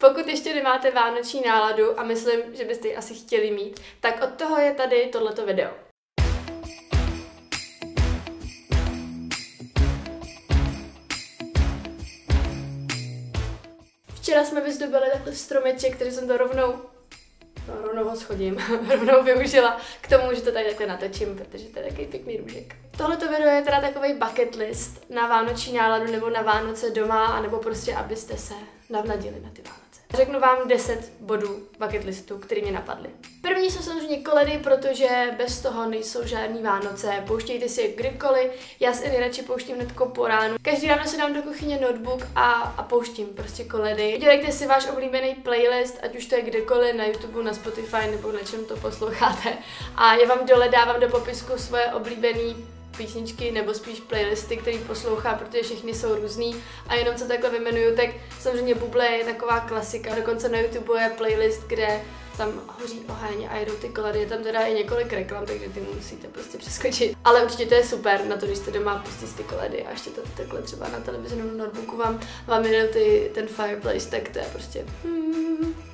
Pokud ještě nemáte vánoční náladu a myslím, že byste ji asi chtěli mít, tak od toho je tady tohleto video. Včera jsme vyzdobili takhle stromeček, který jsem to rovnou No, rovnou ho schodím, rovnou využila k tomu, že to tady takhle natočím, protože to je takový pěkný růžek. Tohleto video je teda takový bucket list na vánoční náladu nebo na Vánoce doma, anebo prostě abyste se navnadili na ty Vánoce. Řeknu vám 10 bodů bucket listu, které mě napadly. První jsou samozřejmě koledy, protože bez toho nejsou žádný Vánoce. Pouštějte si je kdykoliv. Já si nejradši pouštím hned po ránu. Každý ráno si dám do kuchyně notebook a, a pouštím prostě koledy. Udělejte si váš oblíbený playlist, ať už to je kdekoliv na YouTube, na Spotify nebo na čem to posloucháte. A já vám dole dávám do popisku svoje oblíbené písničky nebo spíš playlisty, které poslouchám, protože všechny jsou různý a jenom co takhle vymenuju, tak samozřejmě Buble je taková klasika, dokonce na YouTube je playlist, kde tam hoří oheň a jedou ty koledy, je tam teda i několik reklam, takže ty musíte prostě přeskočit. Ale určitě to je super na to, když jste doma pustíte ty koledy a ještě to takhle třeba na na notebooku vám, vám jedou ty, ten fireplace, tak to je prostě hmm.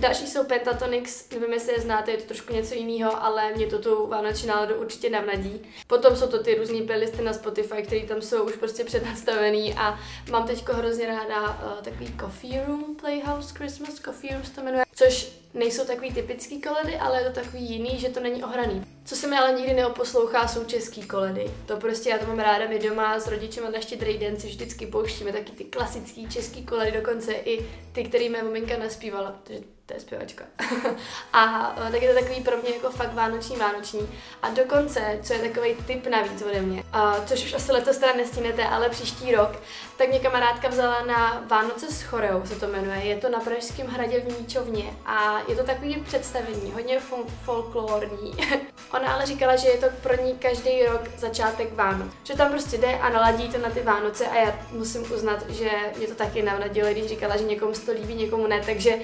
Další jsou Pentatonix, nevím, jestli je znáte, je to trošku něco jiného, ale mě to tu vánoční náladu určitě navnadí. Potom jsou to ty různé playlisty na Spotify, které tam jsou už prostě přednastavený a mám teďko hrozně ráda uh, takový Coffee Room Playhouse Christmas, Coffee Room to jmenuje, což nejsou takový typický koledy, ale je to takový jiný, že to není ohraný. Co se mi ale nikdy neoposlouchá, jsou český koledy. To prostě já to mám ráda, my doma s rodičem na štědrý den si vždycky pouštíme taky ty klasický český koledy, dokonce i ty, který mé maminka naspívala, protože to je zpěvačka. a e, tak je to takový pro mě jako fakt vánoční, vánoční. A dokonce, co je takový tip navíc ode mě, a, což už asi letos teda nestínete, ale příští rok, tak mě kamarádka vzala na Vánoce s choreou, se to jmenuje. Je to na Pražském hradě v Níčovně a je to takový představení, hodně folklorní. Ona ale říkala, že je to pro ní každý rok začátek Vánoc. Že tam prostě jde a naladí to na ty Vánoce a já musím uznat, že mě to taky navnadilo, když říkala, že někomu se to líbí, někomu ne, takže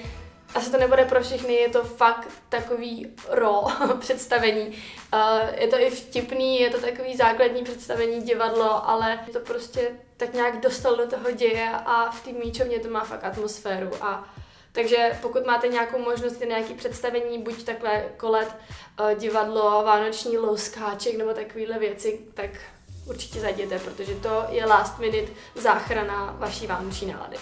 asi to nebude pro všechny, je to fakt takový ro představení. Uh, je to i vtipný, je to takový základní představení divadlo, ale je to prostě tak nějak dostal do toho děje a v té míčovně to má fakt atmosféru a takže pokud máte nějakou možnost na nějaký představení, buď takhle kolet, uh, divadlo, vánoční louskáček nebo takovéhle věci, tak určitě zajděte, protože to je last minute záchrana vaší vánoční nálady.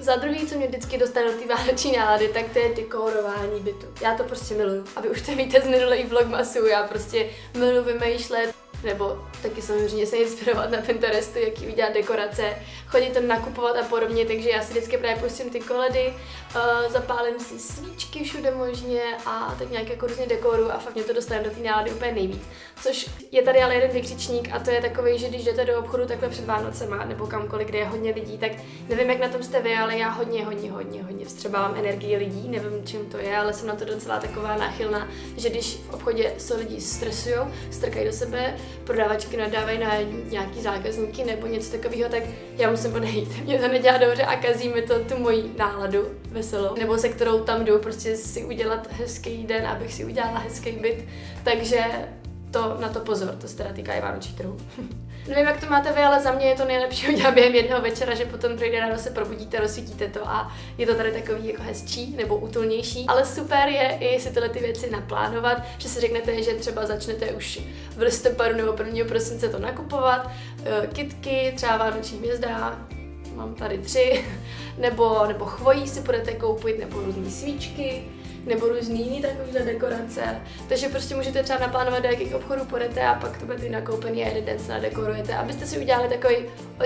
Za druhý, co mě vždycky dostane do té vánoční nálady, tak to je dekorování bytu. Já to prostě miluju. A vy už to víte z minulých vlogmasů, já prostě miluji vymýšlet nebo taky samozřejmě se inspirovat na Pinterestu, jaký udělat dekorace, chodit tam nakupovat a podobně, takže já si vždycky právě pustím ty koledy, zapálím si svíčky všude možně a tak nějak jako různě dekoru a fakt mě to dostane do té nálady úplně nejvíc. Což je tady ale jeden vykřičník a to je takový, že když jdete do obchodu takhle před Vánocema nebo kamkoliv, kde je hodně lidí, tak nevím, jak na tom jste vy, ale já hodně, hodně, hodně, hodně vstřebávám energii lidí, nevím, čím to je, ale jsem na to docela taková náchylná, že když v obchodě se lidi stresují, strkají do sebe, prodavačky nadávají na nějaký zákazníky nebo něco takového, tak já musím odejít. Mě to nedělá dobře a kazí mi to tu moji náladu veselou. Nebo se kterou tam jdu prostě si udělat hezký den, abych si udělala hezký byt. Takže to na to pozor, to se teda týká i vánočních trhů. Nevím, jak to máte vy, ale za mě je to nejlepší udělat během jednoho večera, že potom druhý ráno se probudíte, rozsvítíte to a je to tady takový jako hezčí nebo útulnější. Ale super je i si tyhle ty věci naplánovat, že si řeknete, že třeba začnete už v listopadu nebo 1. prosince to nakupovat, eh, kitky, třeba vánoční hvězda, mám tady tři, nebo, nebo chvojí si budete koupit, nebo různé svíčky, nebo různý jiný takovýhle dekorace. Takže prostě můžete třeba naplánovat, do jakých obchodů půjdete a pak to budete nakoupený a jeden den se nadekorujete, abyste si udělali takový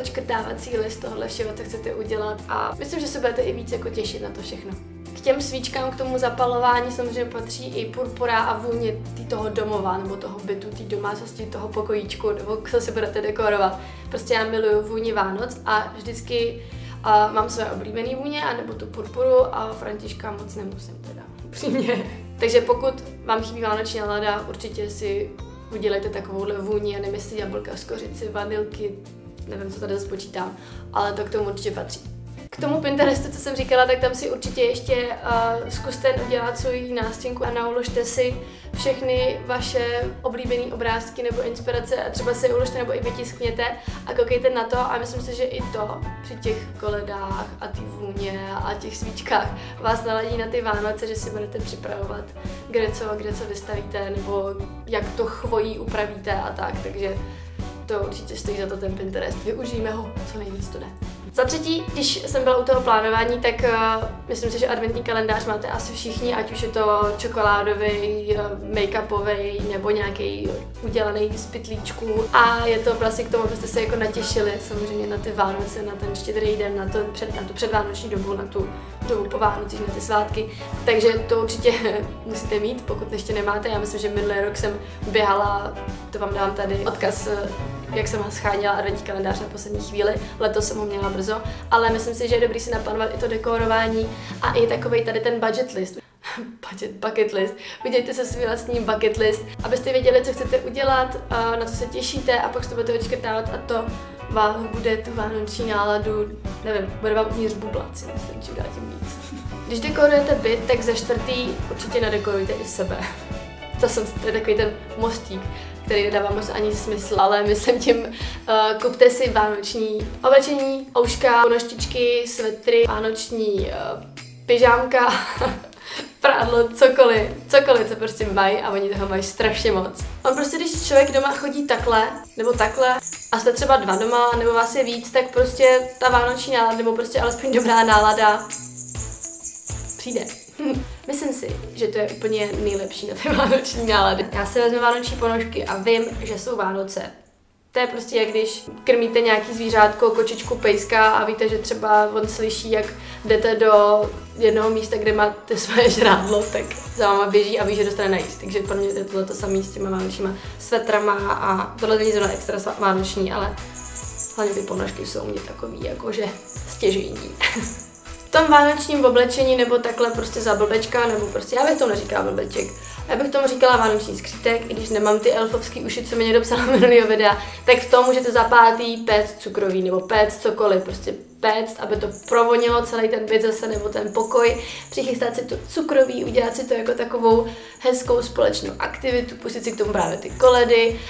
očkrtávací list tohohle všeho, co chcete udělat a myslím, že se budete i víc jako těšit na to všechno. K těm svíčkám, k tomu zapalování samozřejmě patří i purpura a vůně toho domova, nebo toho bytu, té domácnosti, toho pokojíčku, nebo co si budete dekorovat. Prostě já miluju vůni Vánoc a vždycky a mám své oblíbené vůně, anebo tu purpuru a Františka moc nemusím teda upřímně. Takže pokud vám chybí vánoční nálada, určitě si udělejte takovouhle vůni a nevím, jablka z kořici, vanilky, nevím, co tady spočítám, ale to k tomu určitě patří. K tomu Pinterestu, co jsem říkala, tak tam si určitě ještě uh, zkuste udělat svůj nástěnku a nauložte si všechny vaše oblíbené obrázky nebo inspirace a třeba si je uložte nebo i vytiskněte a koukejte na to a myslím si, že i to při těch koledách a ty vůně a těch svíčkách vás naladí na ty Vánoce, že si budete připravovat, kde co, kde co vystavíte nebo jak to chvojí upravíte a tak, takže to určitě stojí za to ten Pinterest. Využijeme ho, co nejvíc to jde. Za třetí, když jsem byla u toho plánování, tak uh, myslím si, že adventní kalendář máte asi všichni, ať už je to čokoládový, uh, make-upový nebo nějaký udělaný z pytlíčků. A je to vlastně k tomu, abyste se jako natěšili samozřejmě na ty Vánoce, na ten štědrý den, na, to před, na tu předvánoční dobu, na tu dobu po Vánocích, na ty svátky. Takže to určitě musíte mít, pokud ještě nemáte. Já myslím, že minulý rok jsem běhala, to vám dám tady odkaz jak jsem scháněla adventní kalendář na poslední chvíli, letos jsem ho měla brzo, ale myslím si, že je dobrý si naplánovat i to dekorování a i takový tady ten budget list. budget, bucket list. Udělejte se svůj vlastní bucket list, abyste věděli, co chcete udělat, na co se těšíte a pak to budete vyčkrtávat a to vám bude tu vánoční náladu, nevím, bude vám uvnitř bublat, si myslím, čím dál tím víc. Když dekorujete byt, tak za čtvrtý určitě nadekorujte i sebe. To, jsem, to je takový ten mostík který nedává moc ani smysl, ale myslím tím, uh, kupte si vánoční oblečení, ouška, ponoštičky, svetry, vánoční uh, pyžámka, prádlo, cokoliv, cokoliv, co prostě mají a oni toho mají strašně moc. On prostě, když člověk doma chodí takhle, nebo takhle, a jste třeba dva doma, nebo vás je víc, tak prostě ta vánoční nálada, nebo prostě alespoň dobrá nálada přijde. Myslím si, že to je úplně nejlepší na ty vánoční nálady. Já si vezmu vánoční ponožky a vím, že jsou Vánoce. To je prostě jak když krmíte nějaký zvířátko, kočičku, pejska a víte, že třeba on slyší, jak jdete do jednoho místa, kde máte svoje žrádlo, tak za váma běží a ví, že dostane najíst. Takže pro mě je tohle to samé s těma vánočníma svetrama a tohle není zrovna extra vánoční, ale hlavně ty ponožky jsou mě takový jakože stěžení. tom vánočním oblečení nebo takhle prostě za blbečka, nebo prostě, já bych to neříkala blbeček, já bych tomu říkala vánoční skřítek, i když nemám ty elfovský uši, co mi někdo psal minulýho videa, tak v tom můžete zapátý péct cukrový nebo péct cokoliv, prostě péct, aby to provonilo celý ten byt zase nebo ten pokoj, přichystat si to cukroví, udělat si to jako takovou hezkou společnou aktivitu, pustit si k tomu právě ty koledy,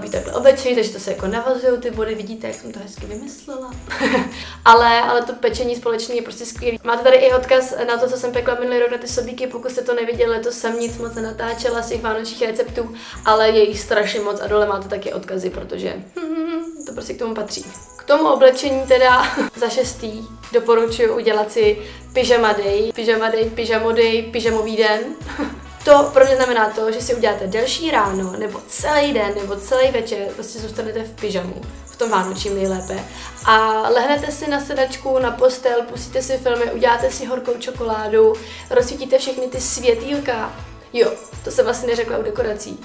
být takhle oblečený, takže to se jako navazují ty body, vidíte, jak jsem to hezky vymyslela. ale, ale to pečení společné je prostě skvělé. Máte tady i odkaz na to, co jsem pekla minulý rok na ty sobíky, pokud jste to neviděli, to jsem nic moc nenatáčela z těch vánočních receptů, ale je jich strašně moc a dole máte taky odkazy, protože to prostě k tomu patří. K tomu oblečení teda za šestý doporučuji udělat si pyjama day, pyjama day, pyjamo day, pyjamový den. To pro mě znamená to, že si uděláte delší ráno, nebo celý den, nebo celý večer, prostě zůstanete v pyžamu, v tom vánočním nejlépe. A lehnete si na sedačku, na postel, pustíte si filmy, uděláte si horkou čokoládu, rozsvítíte všechny ty světýlka. Jo, to jsem vlastně neřekla u dekorací.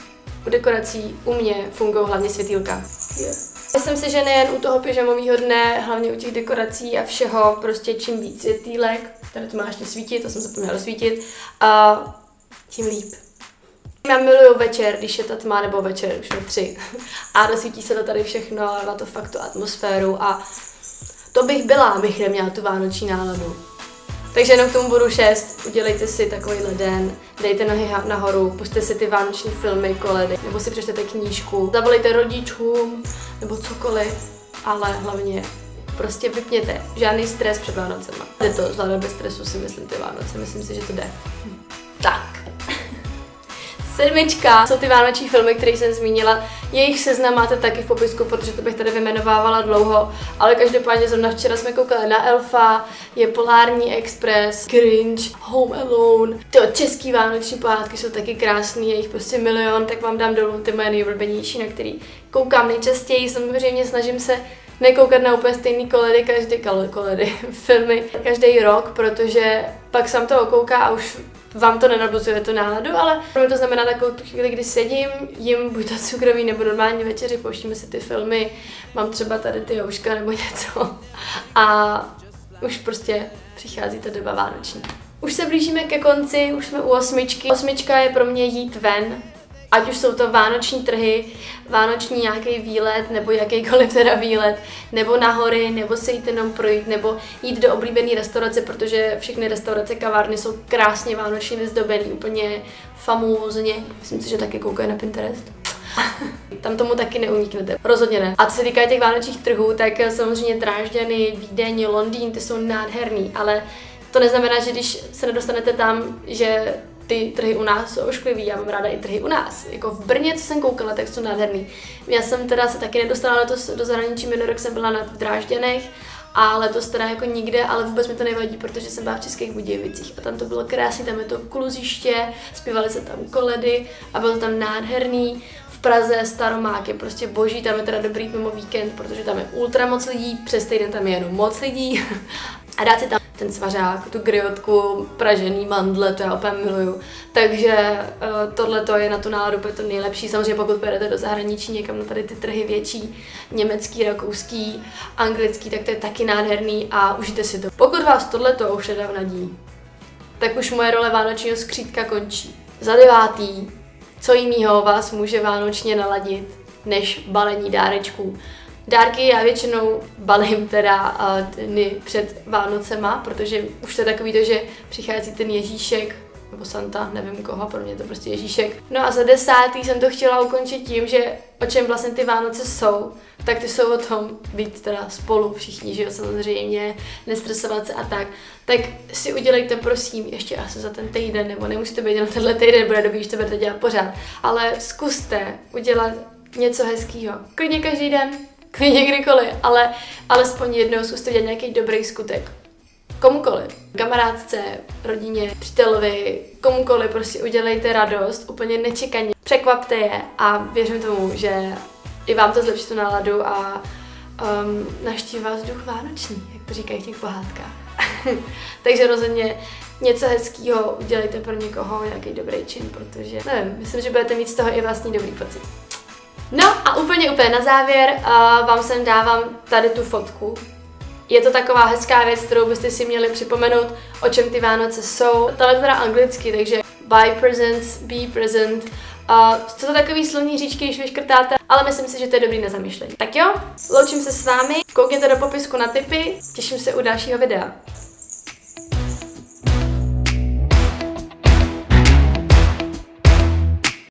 U dekorací u mě fungují hlavně světýlka. Yeah. Myslím si, že nejen u toho pyžamového dne, hlavně u těch dekorací a všeho, prostě čím víc světýlek, tady to má ještě svítit, to jsem zapomněla rozsvítit, a tím líp. Já miluju večer, když je ta tma, nebo večer, už je tři. A rozsvítí se to tady všechno, na to fakt tu atmosféru a to bych byla, abych neměla tu vánoční náladu. Takže jenom k tomu bodu 6, udělejte si takovýhle den, dejte nohy nahoru, puste si ty vánoční filmy, koledy, nebo si přečtete knížku, zavolejte rodičům, nebo cokoliv, ale hlavně prostě vypněte. Žádný stres před Vánocema. Jde to zvládat bez stresu, si myslím, ty Vánoce. Myslím si, že to jde. Tak. Sedmička jsou ty vánoční filmy, které jsem zmínila. Jejich seznam máte taky v popisku, protože to bych tady vymenovávala dlouho, ale každopádně zrovna včera jsme koukali na Elfa, je Polární Express, Grinch, Home Alone. Ty český vánoční pohádky jsou taky krásný, je jich prostě milion, tak vám dám dolů ty moje nejoblíbenější, na který koukám nejčastěji. Samozřejmě snažím se nekoukat na úplně stejný koledy, každý koledy, filmy, každý rok, protože pak jsem toho kouká a už vám to nenabuzuje tu náladu, ale pro mě to znamená takovou tu chvíli, kdy sedím, jim buď to cukroví nebo normální večeři, pouštíme si ty filmy, mám třeba tady ty houška nebo něco a už prostě přichází ta doba vánoční. Už se blížíme ke konci, už jsme u osmičky. Osmička je pro mě jít ven, ať už jsou to vánoční trhy, vánoční nějaký výlet, nebo jakýkoliv teda výlet, nebo na hory, nebo se jít jenom projít, nebo jít do oblíbené restaurace, protože všechny restaurace, kavárny jsou krásně vánočně vyzdobený, úplně famózně. Myslím si, že taky koukají na Pinterest. Tam tomu taky neuniknete. Rozhodně ne. A co se týká těch vánočních trhů, tak samozřejmě Drážďany, Vídeň, Londýn, ty jsou nádherný, ale to neznamená, že když se nedostanete tam, že ty trhy u nás jsou ošklivý, já mám ráda i trhy u nás. Jako v Brně, co jsem koukala, tak jsou nádherný. Já jsem teda se taky nedostala letos do zahraničí, minulý rok jsem byla na Drážděnech, a letos teda jako nikde, ale vůbec mi to nevadí, protože jsem byla v Českých Budějovicích a tam to bylo krásné, tam je to kluziště, zpívaly se tam koledy a bylo tam nádherný. V Praze Staromák je prostě boží, tam je teda dobrý mimo víkend, protože tam je ultra moc lidí, přes týden tam je jenom moc lidí a dát si tam ten svařák, tu griotku, pražený mandle, to já úplně miluju. Takže uh, tohle to je na tu náladu to nejlepší. Samozřejmě pokud pojedete do zahraničí někam na tady ty trhy větší, německý, rakouský, anglický, tak to je taky nádherný a užijte si to. Pokud vás tohle to už nedávnadí, tak už moje role vánočního skřítka končí. Za devátý, co jinýho vás může vánočně naladit, než balení dárečků. Dárky já většinou balím teda dny před Vánocema, protože už to je takový to, že přichází ten Ježíšek, nebo Santa, nevím koho, pro mě to prostě Ježíšek. No a za desátý jsem to chtěla ukončit tím, že o čem vlastně ty Vánoce jsou, tak ty jsou o tom být teda spolu všichni, že jo, samozřejmě, nestresovat se a tak. Tak si udělejte prosím ještě asi za ten týden, nebo nemusíte být jenom tenhle týden, bude dobrý, že to budete dělat pořád, ale zkuste udělat něco hezkého. Klidně každý den, klidně kdykoliv, ale alespoň jednou zkuste dělat nějaký dobrý skutek. Komukoliv. Kamarádce, rodině, přítelovi, komukoliv prostě udělejte radost, úplně nečekaně. Překvapte je a věřím tomu, že i vám to zlepší tu náladu a um, naštíví vás duch vánoční, jak to říkají v těch pohádkách. Takže rozhodně něco hezkého udělejte pro někoho, nějaký dobrý čin, protože nevím, myslím, že budete mít z toho i vlastní dobrý pocit. No a úplně, úplně na závěr uh, vám sem dávám tady tu fotku. Je to taková hezká věc, kterou byste si měli připomenout, o čem ty Vánoce jsou. Tohle je teda anglicky, takže buy presents, be present. Uh, co to takový slovní říčky, když vyškrtáte, ale myslím si, že to je dobrý na. Tak jo, loučím se s vámi, koukněte do popisku na tipy, těším se u dalšího videa.